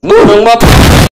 不能吗？